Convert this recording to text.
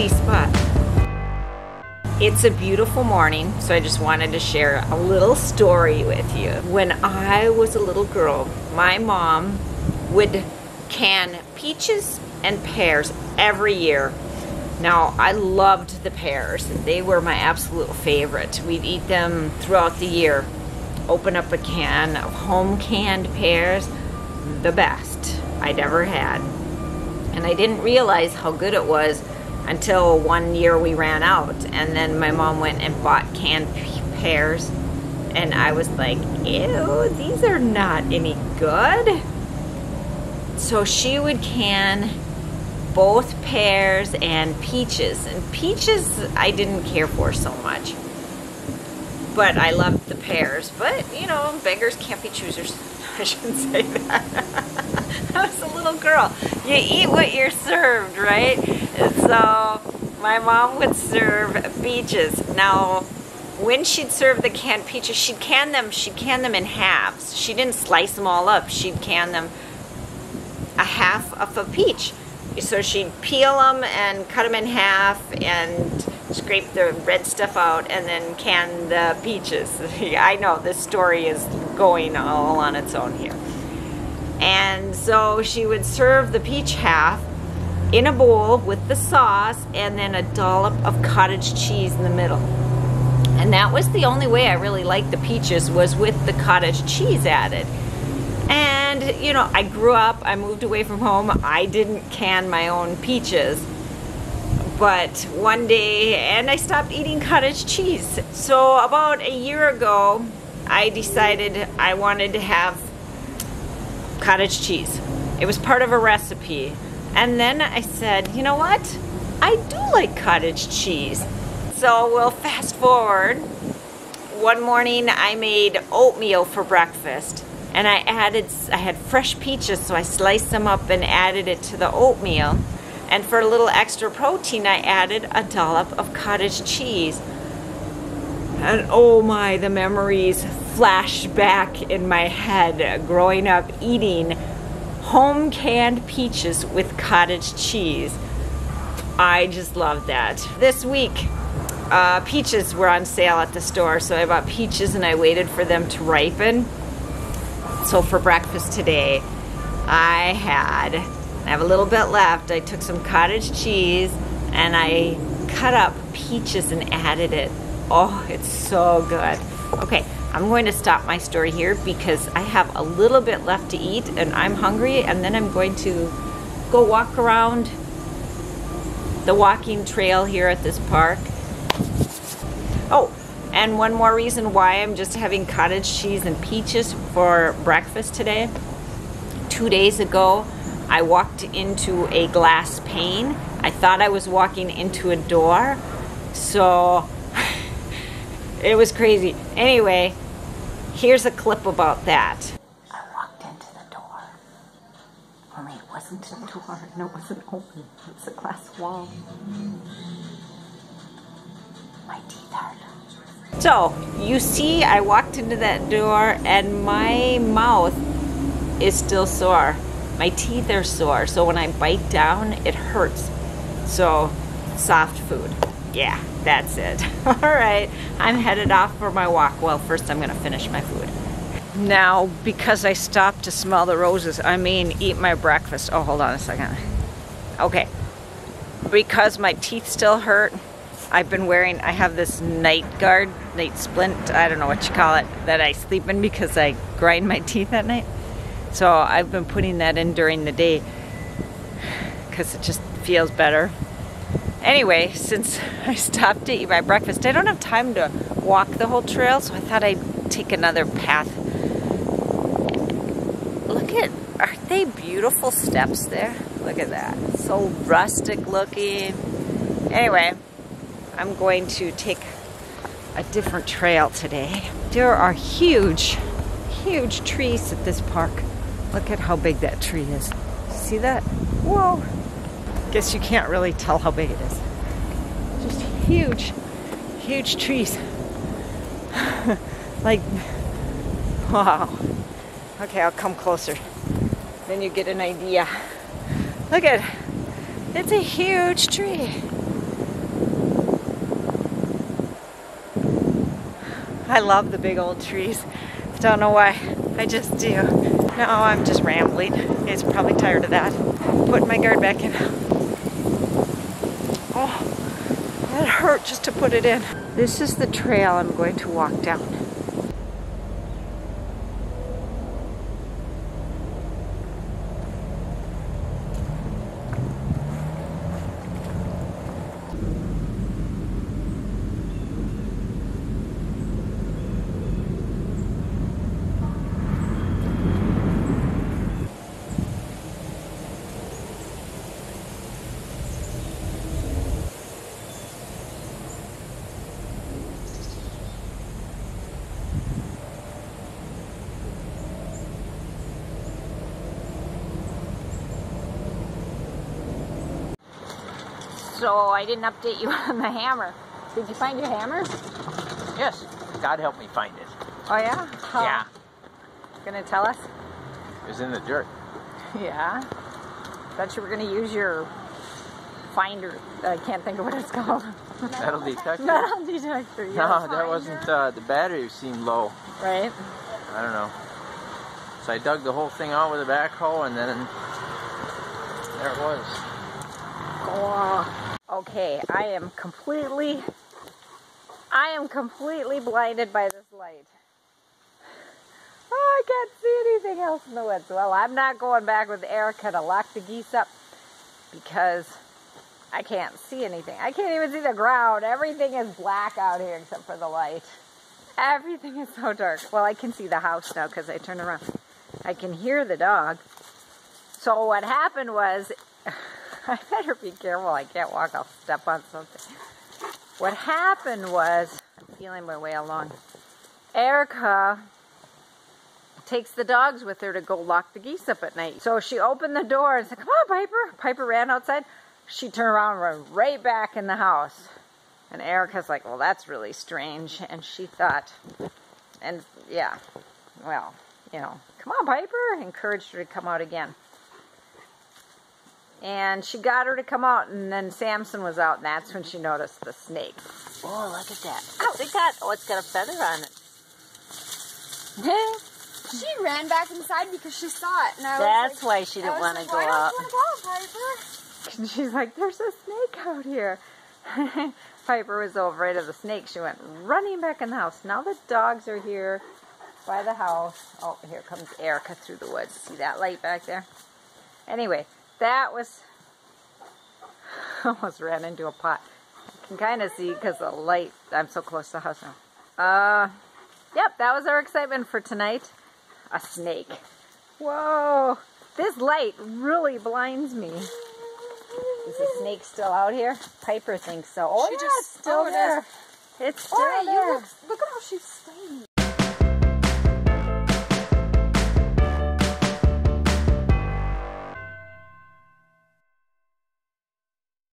pretty spot. It's a beautiful morning, so I just wanted to share a little story with you. When I was a little girl, my mom would can peaches and pears every year. Now, I loved the pears. They were my absolute favorite. We'd eat them throughout the year. Open up a can of home canned pears, the best I'd ever had. And I didn't realize how good it was until one year we ran out and then my mom went and bought canned pears and I was like, ew, these are not any good. So she would can both pears and peaches. And peaches I didn't care for so much. But I loved the pears. But, you know, beggars can't be choosers. I shouldn't say that. Little girl. You eat what you're served, right? so my mom would serve peaches. Now, when she'd serve the canned peaches, she'd can them. She'd can them in halves. She didn't slice them all up. She'd can them a half of a peach. So she'd peel them and cut them in half and scrape the red stuff out and then can the peaches. I know this story is going all on its own here. And so she would serve the peach half in a bowl with the sauce and then a dollop of cottage cheese in the middle. And that was the only way I really liked the peaches was with the cottage cheese added. And, you know, I grew up, I moved away from home, I didn't can my own peaches. But one day, and I stopped eating cottage cheese. So about a year ago, I decided I wanted to have cottage cheese. It was part of a recipe. And then I said, you know what? I do like cottage cheese. So we'll fast forward. One morning I made oatmeal for breakfast and I added, I had fresh peaches so I sliced them up and added it to the oatmeal. And for a little extra protein I added a dollop of cottage cheese. And oh my, the memories flash back in my head growing up eating home canned peaches with cottage cheese. I just love that. This week, uh, peaches were on sale at the store, so I bought peaches and I waited for them to ripen. So for breakfast today, I had, I have a little bit left. I took some cottage cheese and I cut up peaches and added it. Oh, it's so good. Okay, I'm going to stop my story here because I have a little bit left to eat and I'm hungry and then I'm going to go walk around the walking trail here at this park. Oh, and one more reason why I'm just having cottage cheese and peaches for breakfast today. Two days ago, I walked into a glass pane. I thought I was walking into a door. So it was crazy. Anyway, here's a clip about that. I walked into the door. Only it wasn't a door and it wasn't open. It was a glass wall. My teeth hurt. So, you see, I walked into that door and my mouth is still sore. My teeth are sore, so when I bite down, it hurts. So, soft food. Yeah that's it. All right, I'm headed off for my walk. Well, first I'm gonna finish my food. Now, because I stopped to smell the roses, I mean eat my breakfast. Oh, hold on a second. Okay, because my teeth still hurt, I've been wearing, I have this night guard, night splint, I don't know what you call it, that I sleep in because I grind my teeth at night. So I've been putting that in during the day because it just feels better Anyway, since I stopped to eat my breakfast, I don't have time to walk the whole trail, so I thought I'd take another path. Look at, aren't they beautiful steps there? Look at that. So rustic looking. Anyway, I'm going to take a different trail today. There are huge, huge trees at this park. Look at how big that tree is. See that? Whoa. Guess you can't really tell how big it is. Just huge, huge trees. like, wow. Okay, I'll come closer. Then you get an idea. Look at it. It's a huge tree. I love the big old trees. Don't know why. I just do. No, I'm just rambling. You guys are probably tired of that. Putting my guard back in. Oh, that hurt just to put it in. This is the trail I'm going to walk down. So I didn't update you on the hammer. Did you find your hammer? Yes. God help me find it. Oh yeah? How? Yeah. Gonna tell us? It was in the dirt. Yeah. Thought you were gonna use your finder. I can't think of what it's called. Metal detector? Metal detector, yeah. No, that wasn't, uh, the battery seemed low. Right? I don't know. So I dug the whole thing out with a backhoe and then there it was. Oh. Okay, I am completely, I am completely blinded by this light. Oh, I can't see anything else in the woods. Well, I'm not going back with Erica to lock the geese up because I can't see anything. I can't even see the ground. Everything is black out here except for the light. Everything is so dark. Well, I can see the house now because I turned around. I can hear the dog. So what happened was I better be careful. I can't walk. I'll step on something. What happened was, I'm feeling my way along. Erica takes the dogs with her to go lock the geese up at night. So she opened the door and said, come on, Piper. Piper ran outside. She turned around and ran right back in the house. And Erica's like, well, that's really strange. And she thought, and yeah, well, you know, come on, Piper. Encouraged her to come out again and she got her to come out, and then Samson was out, and that's when she noticed the snake. Oh, look at that. Oh, look at that. Oh, it's got a feather on it. she ran back inside because she saw it. And I that's like, why she didn't want to like, go out. Go, and she's like, there's a snake out here. Piper was over afraid of the snake. She went running back in the house. Now the dogs are here by the house. Oh, here comes Erica through the woods. See that light back there? Anyway, that was almost ran into a pot. I can kind of see because the light. I'm so close to the house now. Uh, yep, that was our excitement for tonight. A snake. Whoa, this light really blinds me. Is the snake still out here? Piper thinks so. Oh, she yeah, just, it's still oh, there. It it's still oh, there. Look, look at how she's